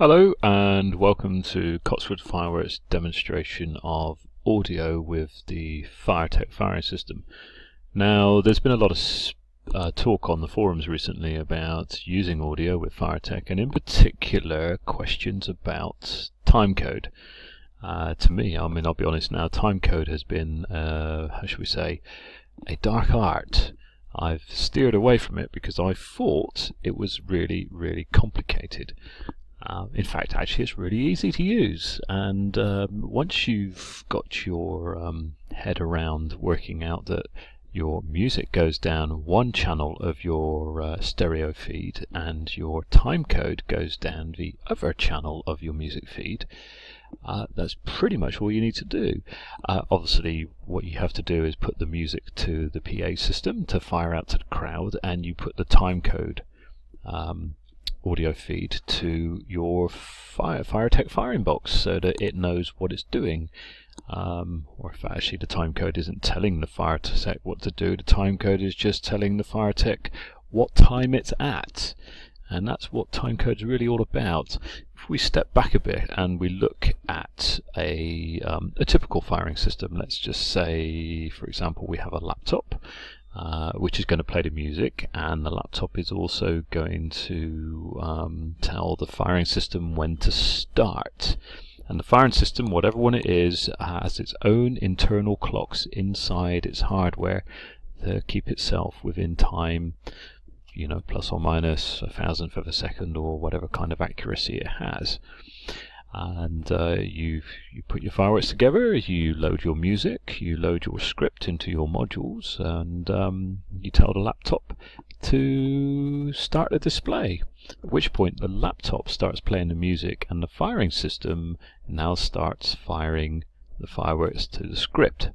Hello and welcome to Cotswold Fireworks demonstration of audio with the FireTEK firing system. Now there's been a lot of uh, talk on the forums recently about using audio with FireTEK and in particular questions about timecode. Uh, to me, I mean I'll be honest now, timecode has been, uh, how should we say, a dark art. I've steered away from it because I thought it was really, really complicated. Uh, in fact, actually, it's really easy to use. And um, once you've got your um, head around working out that your music goes down one channel of your uh, stereo feed and your timecode goes down the other channel of your music feed, uh, that's pretty much all you need to do. Uh, obviously, what you have to do is put the music to the PA system to fire out to the crowd, and you put the timecode um, audio feed to your Fire, FireTEK firing box so that it knows what it's doing. Um, or if actually the timecode isn't telling the FireTEK what to do, the timecode is just telling the FireTEK what time it's at. And that's what timecode is really all about. If we step back a bit and we look at a, um, a typical firing system, let's just say, for example, we have a laptop uh, which is going to play the music and the laptop is also going to um, tell the firing system when to start. And the firing system whatever one it is has its own internal clocks inside its hardware to keep itself within time you know plus or minus a thousandth of a second or whatever kind of accuracy it has and uh, you you put your fireworks together, you load your music, you load your script into your modules, and um, you tell the laptop to start the display. At which point the laptop starts playing the music, and the firing system now starts firing the fireworks to the script.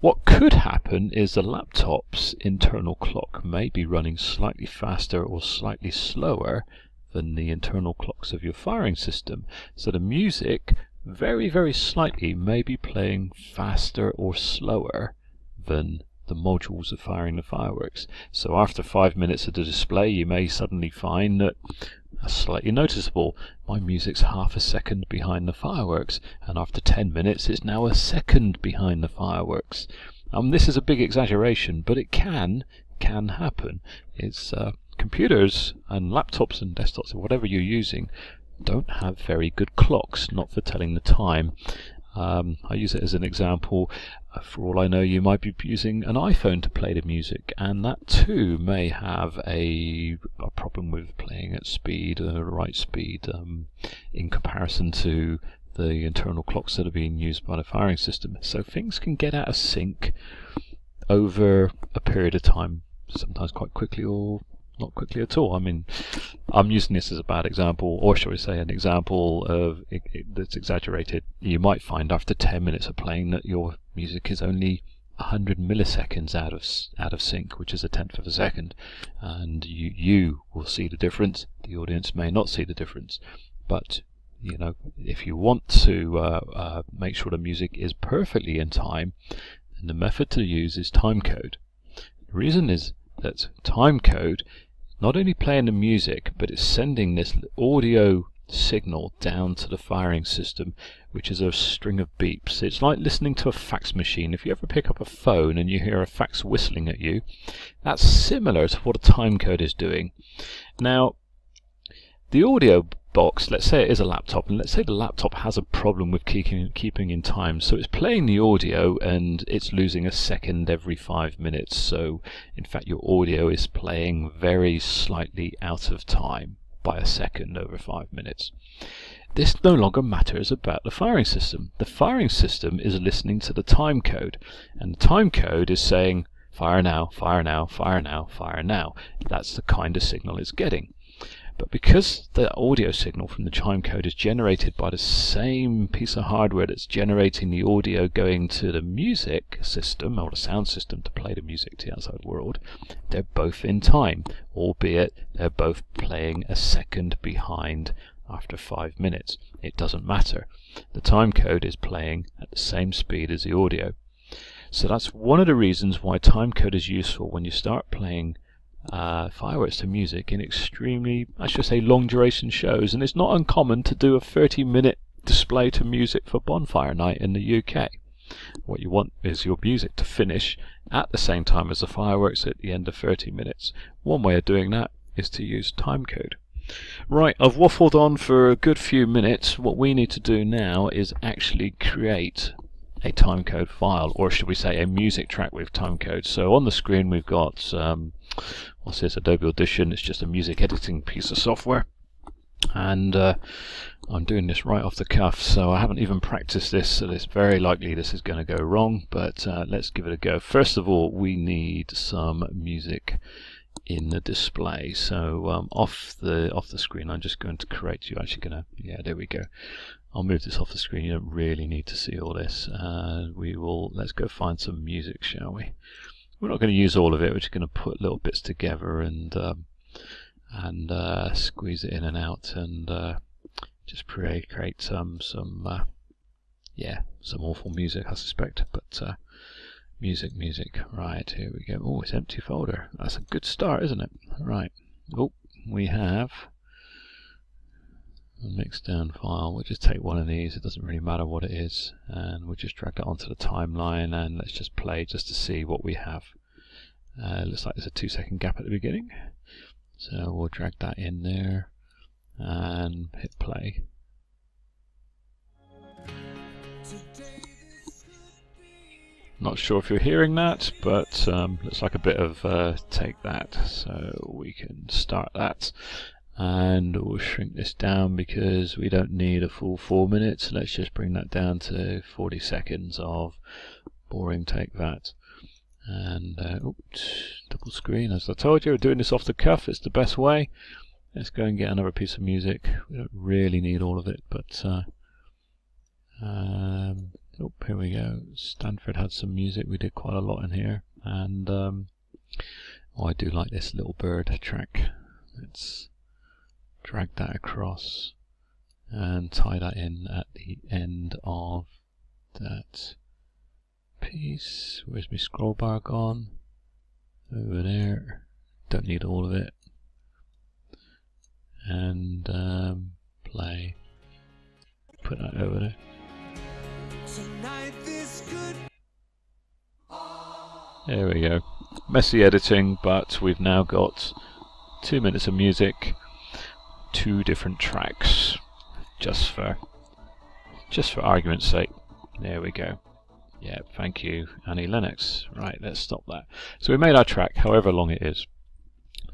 What could happen is the laptop's internal clock may be running slightly faster or slightly slower than the internal clocks of your firing system. So the music very, very slightly may be playing faster or slower than the modules of firing the fireworks. So after five minutes of the display, you may suddenly find that that's slightly noticeable. My music's half a second behind the fireworks, and after 10 minutes, it's now a second behind the fireworks. Um, this is a big exaggeration, but it can can happen. It's uh, computers and laptops and desktops, or whatever you're using, don't have very good clocks, not for telling the time. Um, I use it as an example. Uh, for all I know, you might be using an iPhone to play the music, and that too may have a, a problem with playing at speed, uh, right speed, um, in comparison to the internal clocks that are being used by the firing system. So things can get out of sync over a period of time, sometimes quite quickly or not quickly at all. I mean, I'm using this as a bad example, or shall we say, an example of it, it, that's exaggerated. You might find after 10 minutes of playing that your music is only 100 milliseconds out of out of sync, which is a tenth of a second, and you you will see the difference. The audience may not see the difference, but you know if you want to uh, uh, make sure the music is perfectly in time, then the method to use is timecode. The reason is that timecode not only playing the music, but it's sending this audio signal down to the firing system, which is a string of beeps. It's like listening to a fax machine. If you ever pick up a phone and you hear a fax whistling at you, that's similar to what a timecode is doing. Now, the audio box, let's say it is a laptop, and let's say the laptop has a problem with keeping, keeping in time. So it's playing the audio and it's losing a second every five minutes. So in fact your audio is playing very slightly out of time by a second over five minutes. This no longer matters about the firing system. The firing system is listening to the time code, and the time code is saying fire now, fire now, fire now, fire now. That's the kind of signal it's getting. But because the audio signal from the time code is generated by the same piece of hardware that's generating the audio going to the music system or the sound system to play the music to the outside world, they're both in time, albeit they're both playing a second behind after five minutes. It doesn't matter. The time code is playing at the same speed as the audio. So that's one of the reasons why timecode is useful when you start playing uh, fireworks to music in extremely, I should say, long duration shows, and it's not uncommon to do a 30 minute display to music for bonfire night in the UK. What you want is your music to finish at the same time as the fireworks at the end of 30 minutes. One way of doing that is to use timecode. Right, I've waffled on for a good few minutes. What we need to do now is actually create a timecode file, or should we say a music track with timecode. So on the screen we've got, um, what's this, Adobe Audition, it's just a music editing piece of software. And uh, I'm doing this right off the cuff, so I haven't even practiced this, so it's very likely this is going to go wrong, but uh, let's give it a go. First of all, we need some music in the display. So um, off the off the screen, I'm just going to create you. Actually, gonna yeah, there we go. I'll move this off the screen. You don't really need to see all this. Uh, we will let's go find some music, shall we? We're not going to use all of it. We're just going to put little bits together and um, and uh, squeeze it in and out and uh, just create create some some uh, yeah some awful music, I suspect, but. Uh, Music, music. Right, here we go. Oh, it's empty folder. That's a good start, isn't it? Right. Oh, we have mixdown file. We'll just take one of these. It doesn't really matter what it is. And we'll just drag that onto the timeline and let's just play just to see what we have. Uh, looks like there's a two second gap at the beginning. So we'll drag that in there and hit play. Not sure if you're hearing that, but um, looks like a bit of uh, take that. So we can start that. And we'll shrink this down because we don't need a full four minutes. Let's just bring that down to 40 seconds of boring take that. And uh, oops, double screen. As I told you, we're doing this off the cuff. It's the best way. Let's go and get another piece of music. We don't really need all of it, but uh, um, Oh, here we go. Stanford had some music. We did quite a lot in here. And um, oh, I do like this little bird track. Let's drag that across and tie that in at the end of that piece. Where's my scroll bar gone? Over there. Don't need all of it. And um, play. Put that over there. There we go. Messy editing, but we've now got two minutes of music, two different tracks, just for just for argument's sake. There we go. Yeah, thank you, Annie Lennox. Right, let's stop that. So we made our track, however long it is.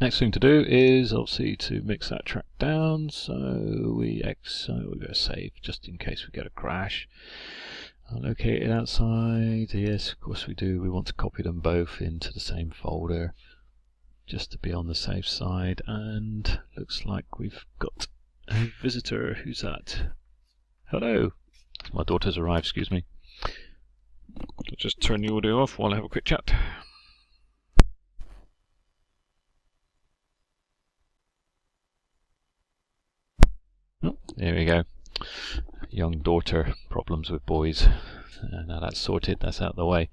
Next thing to do is obviously to mix that track down. So we so we're going to save just in case we get a crash. Located outside, yes, of course we do. We want to copy them both into the same folder just to be on the safe side. And looks like we've got a visitor. Who's that? Hello. My daughter's arrived, excuse me. I'll just turn the audio off while I have a quick chat. Oh, there we go young daughter problems with boys. Uh, now that's sorted, that's out of the way.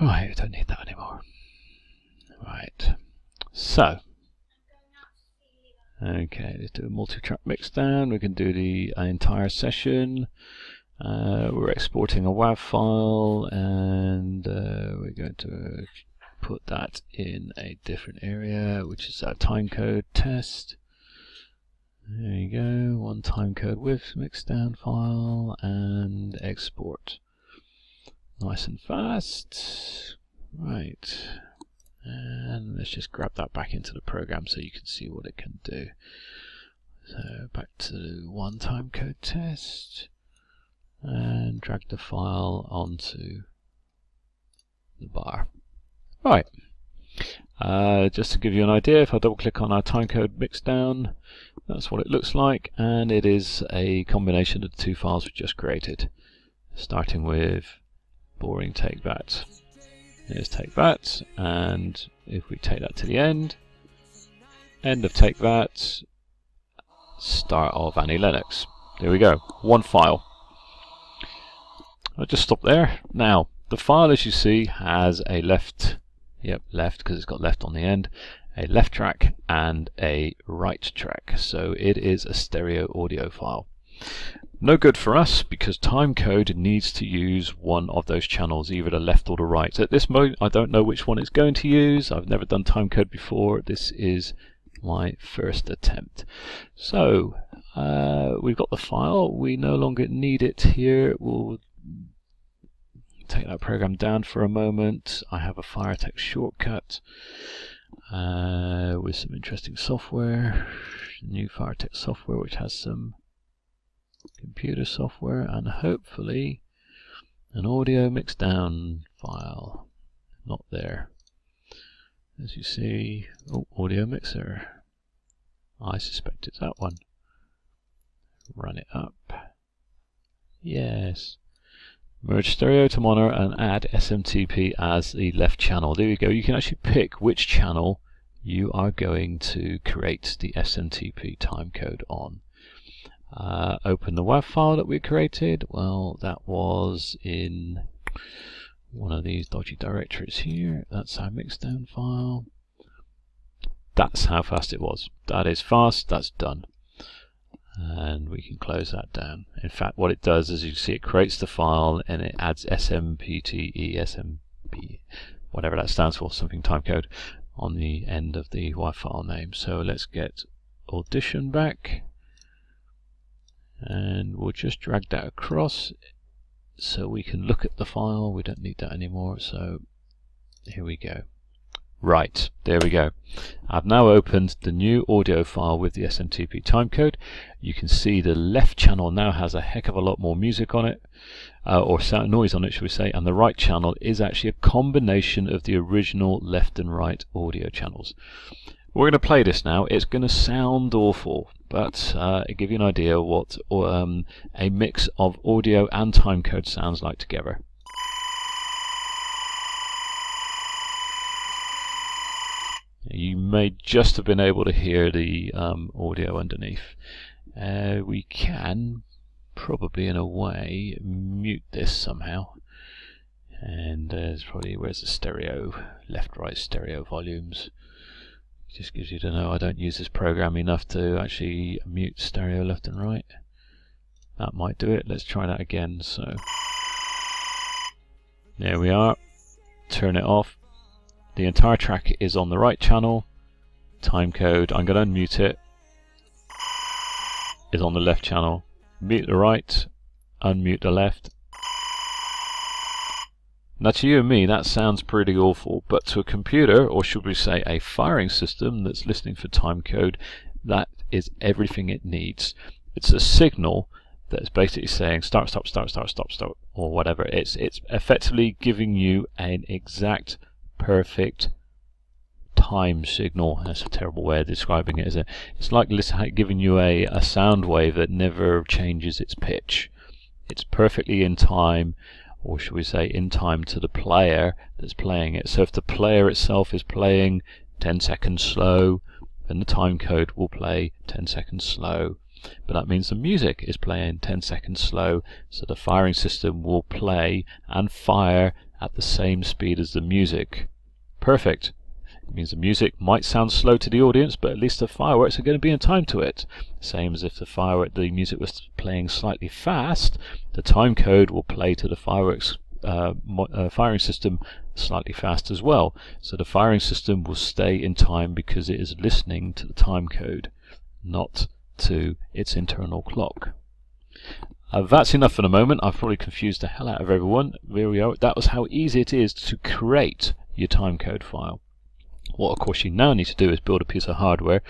Right, we don't need that anymore. Right, so. Okay, let's do a multi-track mixdown. We can do the entire session. Uh, we're exporting a WAV file and uh, we're going to put that in a different area, which is our timecode test. There you go, one timecode with mixdown file and export. Nice and fast. Right. And let's just grab that back into the program so you can see what it can do. So back to one time code test and drag the file onto the bar. Right. Uh, just to give you an idea, if I double click on our timecode mixdown, that's what it looks like, and it is a combination of the two files we just created. Starting with boring take that. Here's take that, and if we take that to the end, end of take that, start of Annie Lennox. There we go, one file. I'll just stop there. Now, the file as you see has a left Yep, left because it's got left on the end. A left track and a right track. So it is a stereo audio file. No good for us because timecode needs to use one of those channels, either the left or the right. At this moment, I don't know which one it's going to use. I've never done timecode before. This is my first attempt. So uh, we've got the file. We no longer need it here. We'll take that program down for a moment. I have a Firetex shortcut uh, with some interesting software. New Firetex software which has some computer software and hopefully an audio mixdown file. Not there. As you see, oh, audio mixer. I suspect it's that one. Run it up. Yes. Merge stereo to mono and add SMTP as the left channel. There you go. You can actually pick which channel you are going to create the SMTP timecode on. Uh, open the WAV file that we created. Well, that was in one of these dodgy directories here. That's our mixdown file. That's how fast it was. That is fast, that's done. And we can close that down. In fact, what it does is you see it creates the file and it adds SMPTE, SMP, whatever that stands for, something timecode, on the end of the WAV file name. So let's get audition back and we'll just drag that across so we can look at the file. We don't need that anymore. So here we go. Right, there we go. I've now opened the new audio file with the SMTP timecode. You can see the left channel now has a heck of a lot more music on it, uh, or sound noise on it, should we say, and the right channel is actually a combination of the original left and right audio channels. We're going to play this now. It's going to sound awful, but uh, give you an idea what um, a mix of audio and timecode sounds like together. You may just have been able to hear the um, audio underneath. Uh, we can, probably in a way, mute this somehow. And there's probably, where's the stereo, left-right stereo volumes just gives you to know I don't use this program enough to actually mute stereo left and right. That might do it. Let's try that again. So there we are. Turn it off. The entire track is on the right channel. Time code. I'm going to unmute it. Is on the left channel. Mute the right. Unmute the left. Now to you and me that sounds pretty awful, but to a computer, or should we say a firing system that's listening for timecode, that is everything it needs. It's a signal that's basically saying start, stop, start, start, stop, stop, or whatever. It's it's effectively giving you an exact, perfect time signal. That's a terrible way of describing it, is it? It's like giving you a, a sound wave that never changes its pitch. It's perfectly in time or should we say in time to the player that's playing it. So if the player itself is playing 10 seconds slow, then the time code will play 10 seconds slow. But that means the music is playing 10 seconds slow, so the firing system will play and fire at the same speed as the music. Perfect. It means the music might sound slow to the audience, but at least the fireworks are going to be in time to it. Same as if the firework, the music was playing slightly fast, the time code will play to the fireworks uh, uh, firing system slightly fast as well. So the firing system will stay in time because it is listening to the time code, not to its internal clock. Uh, that's enough for the moment. I've probably confused the hell out of everyone. There we are. That was how easy it is to create your timecode file. What of course you now need to do is build a piece of hardware,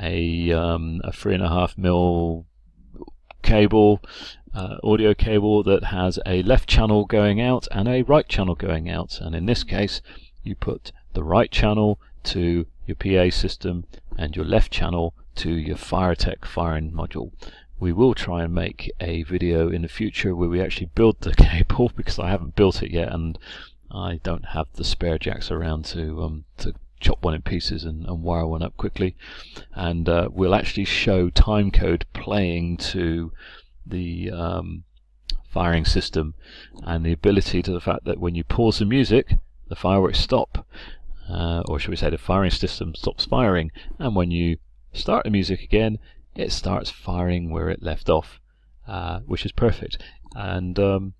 a, um, a three and a half mil cable, uh, audio cable that has a left channel going out and a right channel going out. And in this case, you put the right channel to your PA system and your left channel to your FireTEK firing module. We will try and make a video in the future where we actually build the cable because I haven't built it yet and I don't have the spare jacks around to um, to chop one in pieces and, and wire one up quickly. And uh, we'll actually show timecode playing to the um, firing system and the ability to the fact that when you pause the music, the fireworks stop. uh, or should we say the firing system stops firing, and when you start the music again, it starts firing where it left off, uh, which is perfect. And um,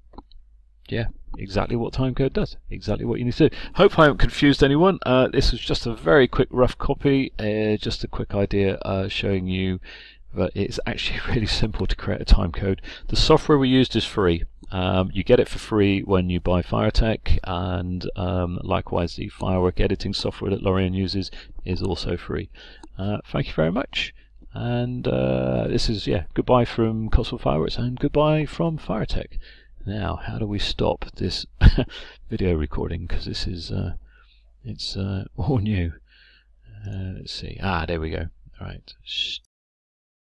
yeah, exactly what timecode does, exactly what you need to do. Hope I haven't confused anyone. Uh, this was just a very quick rough copy, uh, just a quick idea uh, showing you that it's actually really simple to create a timecode. The software we used is free. Um, you get it for free when you buy FireTEK, and um, likewise the firework editing software that Lorian uses is also free. Uh, thank you very much, and uh, this is yeah goodbye from Cotswold Fireworks and goodbye from FireTEK. Now, how do we stop this video recording? Because this is uh, it's uh, all new. Uh, let's see. Ah, there we go. All right.